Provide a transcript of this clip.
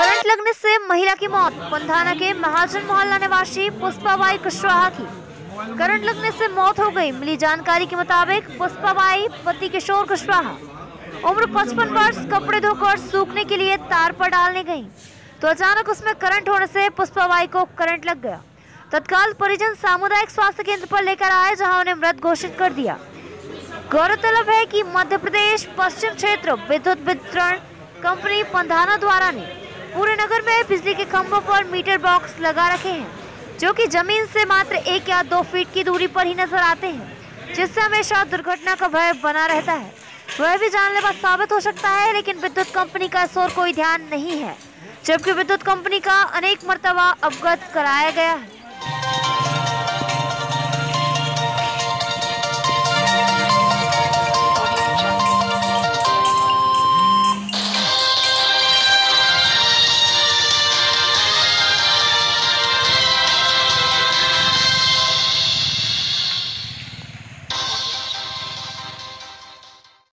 लगने से महिला की मौत, पंधाना के महाजन मोहल्ला निवासी पुष्पाबाई कुशवाहा की करंट लगने से मौत हो गई, मिली जानकारी के मुताबिक पुष्पाबाई पति किशोर कुशवाहा। उम्र 55 वर्ष, कपड़े धोकर सूखने के लिए तार पर डालने गई। तो अचानक उसमें करंट होने से पुष्पाबाई को करंट लग गया। तत्काल परिजन सामुदायिक स्वास्थ्य केंद्र पर लेकर आए, जहाँ उन्हें मृत घोषित कर दिया। गौरतलब है कि मध्य प्रदेश पश्चिम क्षेत्र विद्युत वितरण कंपनी पंधाना द्वारा ने पूरे नगर में बिजली के खम्भों पर मीटर बॉक्स लगा रखे हैं, जो कि ज़मीन से मात्र एक या दो फीट की दूरी पर ही नज़र आते हैं, जिससे हमेशा दुर्घटना का भय बना रहता है। वह भी जानलेवा साबित हो सकता है, लेकिन विद्युत कंपनी का शोर कोई ध्यान नहीं है, जबकि विद्युत कंपनी का अनेक मरतबा अवगत कराया गया है।